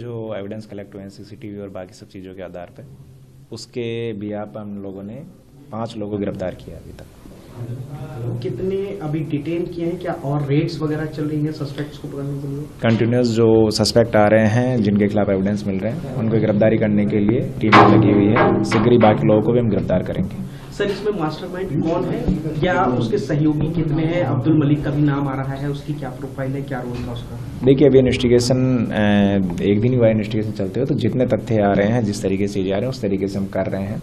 जो evidence collect हुए हैं सीसीटीवी और बाकी सब चीज़ों के आधार पर उसके बिया पर हम लोगों ने पाँच लोगों को गिरफ़्तार किया अभी तक। कितने अभी डिटेन किए हैं? क्या और रेड्स वगैरह चल रही हैं सस्पेक्ट्स को पकड़ने के लिए? कंटिन्यूस जो सस्पेक्ट आ रहे हैं जिनके खिलाफ एविडेंस मिल रहे हैं उनको गिरफ्तारी करने के लिए टीम लगी हुई है। शीघ्र ही बाकी लोगों को भी हम गिरफ़्तार करेंगे। सर, इसमें मास्टरमाइंड कौन है? या उसके सहयोगी कितने हैं? अब्दुल मलिक का भी नाम आ रहा है, उसकी क्या प्रोफ़ाइल है, क्या रोल था उसका? देखिए, अभी इन्वेस्टिगेशन एक दिन ही हुआ इन्वेस्टिगेशन चलते हो तो जितने तथ्य आ रहे हैं, जिस तरीके से जा रहे हैं, उस तरीके से हम कर रहे हैं।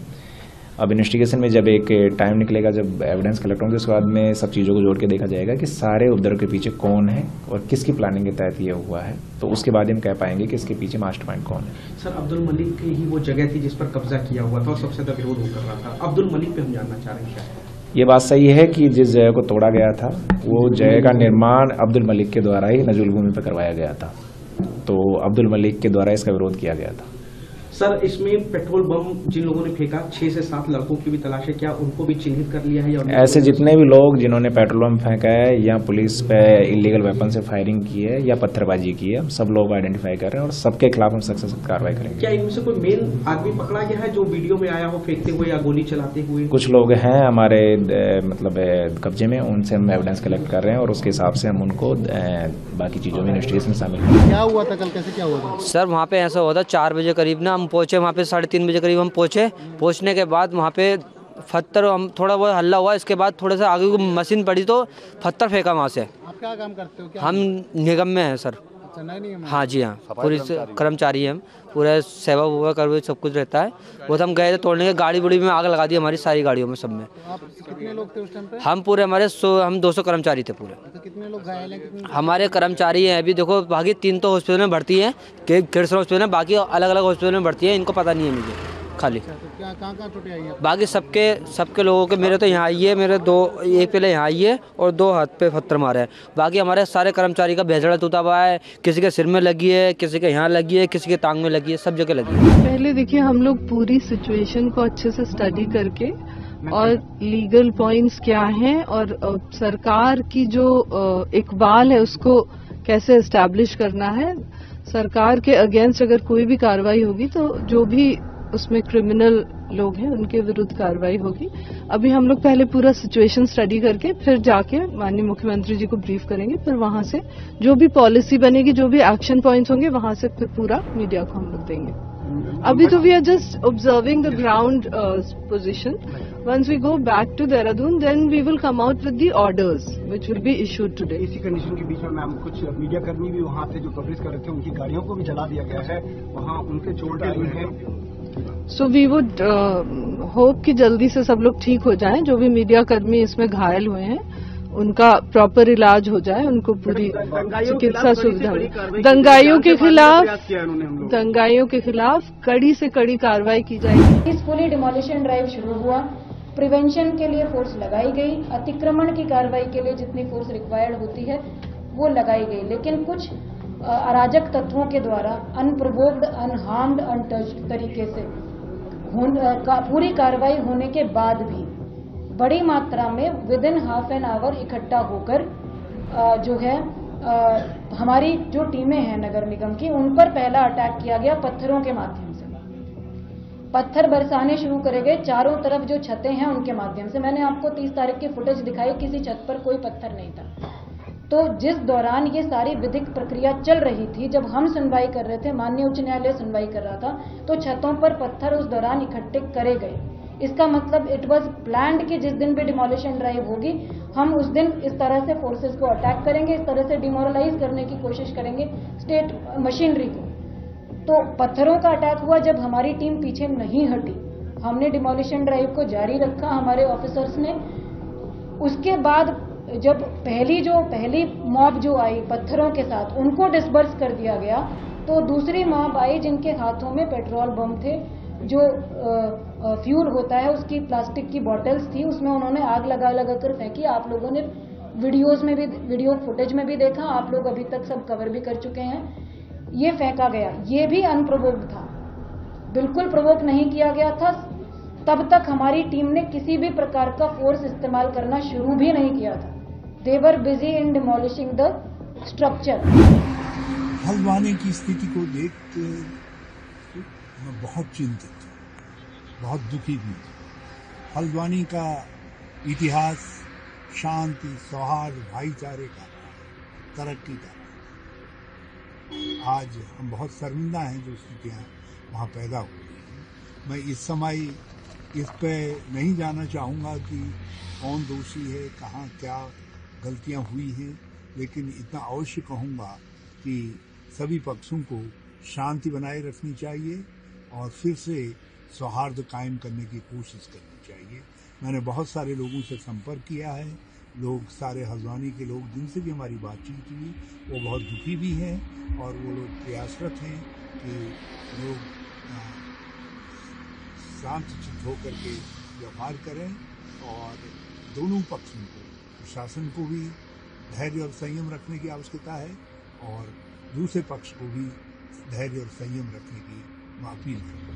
अब इन्वेस्टिगेशन में जब एक टाइम निकलेगा जब एविडेंस कलेक्ट होंगे उसके बाद में सब चीज़ों को जोड़ के देखा जाएगा कि सारे उपद्रव के पीछे कौन है और किसकी प्लानिंग के तहत ये हुआ है। तो उसके बाद हम कह पाएँगे कि इसके पीछे मास्टरमाइंड कौन है। सर अब्दुल मलिक की ही वो जगह थी जिस पर कब्जा किया हुआ था और सबसे ज़्यादा विरोध कर रहा था। अब्दुल मलिक पे हम जानना चाह रहे हैं क्या? ये बात सही है कि जिस जगह को तोड़ा गया था वो जगह का निर्माण अब्दुल मलिक के द्वारा ही नजुल भूमि पर करवाया गया था। तो अब्दुल मलिक के द्वारा इसका विरोध किया गया था। सर इसमें पेट्रोल बम जिन लोगों ने फेंका छह से सात लड़कों की भी तलाश है क्या उनको भी चिन्हित कर लिया है या ऐसे जितने भी लोग जिन्होंने पेट्रोल बम फेंका है या पुलिस पे इलीगल वेपन से फायरिंग की है या पत्थरबाजी की है हम सब लोग आइडेंटिफाई कर रहे हैं और सबके खिलाफ हम सख्त सख्त कार्रवाई करेंगे। क्या इनमें से कोई मेन आदमी पकड़ा गया है जो वीडियो में आया हो फेंकते हुए या गोली चलाते हुए? कुछ लोग हैं हमारे मतलब कब्जे में उनसे हम एविडेंस कलेक्ट कर रहे हैं और उसके हिसाब से हम उनको बाकी चीज़ों में इन्वेस्टिगेशन में शामिल क्या हुआ था कल? कैसे क्या हुआ था? सर वहाँ पे ऐसा हुआ था चार बजे करीब ना हम पहुँचे वहाँ पे साढ़े तीन बजे करीब हम पहुँचे। पहुँचने के बाद वहाँ पे पत्थर हम थोड़ा बहुत हल्ला हुआ इसके बाद थोड़ा सा आगे को मशीन पड़ी तो पत्थर फेंका वहाँ से। आप क्या काम करते हो? क्या हम निगम में हैं सर। हाँ जी हाँ पूरी कर्मचारी। है हम पूरा सेवा वुवा कर सब कुछ रहता है। वो तो हम गए थे तोड़ने के गाड़ी बुड़ी में आग लगा दी हमारी सारी गाड़ियों में सब में। कितने लोग थे उस टाइम पे? हम पूरे हमारे सो हम 200 कर्मचारी थे पूरे। तो कितने लोग घायल हैं हमारे कर्मचारी हैं अभी देखो बाकी तीन तो हॉस्पिटल में भर्ती हैं किड्स हॉस्पिटल में बाकी अलग अलग हॉस्पिटल में भर्ती है इनको पता नहीं है मुझे। खाली। तो क्या कहाँ कहाँ चोटें आई बाकी सबके सबके लोगों के मेरे तो यहाँ आई है मेरे दो एक पहले यहाँ आई है और दो हाथ पे पत्थर मारे हैं। बाकी हमारे सारे कर्मचारी का भेजड़ा टूटा हुआ है किसी के सिर में लगी है किसी के यहाँ लगी है किसी के टांग में लगी है सब जगह लगी है। पहले देखिए हम लोग पूरी सिचुएशन को अच्छे से स्टडी करके और लीगल पॉइंट्स क्या हैं और सरकार की जो इकबाल है उसको कैसे एस्टैब्लिश करना है। सरकार के अगेंस्ट अगर कोई भी कार्रवाई होगी तो जो भी उसमें क्रिमिनल लोग हैं उनके विरुद्ध कार्रवाई होगी। अभी हम लोग पहले पूरा सिचुएशन स्टडी करके फिर जाके माननीय मुख्यमंत्री जी को ब्रीफ करेंगे फिर वहाँ से जो भी पॉलिसी बनेगी जो भी एक्शन पॉइंट्स होंगे वहाँ से फिर पूरा मीडिया को हम लोग देंगे। अभी तो we are just observing the ground position once we go back to Dehradun then we will come out with the orders which will be issued today इसी कंडीशन के बीच में मैम कुछ मीडिया कर्मी भी वहाँ से जो कवरेज कर रहे थे उनकी गाड़ियों को भी जला दिया गया है। वहाँ उनके चोट आई है। सो वी वुड होप कि जल्दी से सब लोग ठीक हो जाएँ। जो भी मीडिया कर्मी इसमें घायल हुए हैं उनका प्रॉपर इलाज हो जाए उनको पूरी चिकित्सा सुविधा। दंगाइयों के खिलाफ किया उन्होंने हम लोग दंगाइयों के खिलाफ कड़ी से कड़ी कार्रवाई की जाएगी। पीसफुली डिमोलिशन ड्राइव शुरू हुआ। प्रिवेंशन के लिए फोर्स लगाई गई। अतिक्रमण की कार्रवाई के लिए जितनी फोर्स रिक्वायर्ड होती है वो लगाई गई। लेकिन कुछ अराजक तत्वों के द्वारा अनप्रोवोक्ड अनहार्म्ड अनटच्ड तरीके से का, पूरी कार्रवाई होने के बाद भी बड़ी मात्रा में within half an hour इकट्ठा होकर जो है अ, हमारी जो टीमें हैं नगर निगम की उन पर पहला अटैक किया गया पत्थरों के माध्यम से। पत्थर बरसाने शुरू करे गए चारों तरफ़ जो छतें हैं उनके माध्यम से। मैंने आपको 30 तारीख की फुटेज दिखाई किसी छत पर कोई पत्थर नहीं था। तो जिस दौरान ये सारी विधिक प्रक्रिया चल रही थी, जब हम सुनवाई कर रहे थे, माननीय उच्च न्यायालय सुनवाई कर रहा था तो छतों पर पत्थर उस दौरान इकट्ठे करे गए। इसका मतलब इट वॉज़ प्लान्ड कि जिस दिन भी डिमोलिशन ड्राइव होगी, हम उस दिन इस तरह से फोर्सेस को अटैक करेंगे, इस तरह से डिमोरलाइज करने की कोशिश करेंगे स्टेट मशीनरी को। तो पत्थरों का अटैक हुआ जब हमारी टीम पीछे नहीं हटी। हमने डिमोलिशन ड्राइव को जारी रखा, हमारे ऑफिसर्स ने। उसके बाद जब पहली जो, पहली मॉब जो आई पत्थरों के साथ, उनको डिस्बर्स कर दिया गया तो दूसरी मॉब आई जिनके हाथों में पेट्रोल बम थे, जो फ्यूल होता है, उसकी प्लास्टिक की बॉटल्स थी, उसमें उन्होंने आग लगा लगा कर फेंकी। आप लोगों ने वीडियोस में भी वीडियो फुटेज में भी देखा, आप लोग अभी तक सब कवर भी कर चुके हैं। ये फेंका गया। ये भी अनप्रोवोक्ड था। बिल्कुल प्रोवोक नहीं किया गया था। तब तक हमारी टीम ने किसी भी प्रकार का फोर्स इस्तेमाल करना शुरू भी नहीं किया था। They were busy in demolishing the structure Haldwani की स्थिति को देख मैं बहुत चिंतित हूँ, बहुत दुखी भी हल्द्वानी का इतिहास, शांति, सौहार्द, भाईचारे का तरक्की का। आज हम बहुत शर्मिंदा हैं जो स्थितियाँ वहाँ पैदा हुई हैं। मैं इस समय इस पे नहीं जाना चाहूँगा कि कौन दोषी है, कहाँ क्या गलतियाँ हुई हैं, लेकिन इतना अवश्य कहूँगा कि सभी पक्षों को शांति बनाए रखनी चाहिए और फिर से सौहार्द कायम करने की कोशिश करनी चाहिए। मैंने बहुत सारे लोगों से संपर्क किया है। लोग, सारे हल्द्वानी के लोग जिनसे भी हमारी बातचीत हुई, वो बहुत दुखी भी हैं और वो लोग प्रयासरत हैं कि लोग शांत चित्त होकर के व्यवहार करें और दोनों पक्षों को प्रशासन को भी धैर्य और संयम रखने की आवश्यकता है और दूसरे पक्ष को भी धैर्य और संयम रखने की अपील करूँ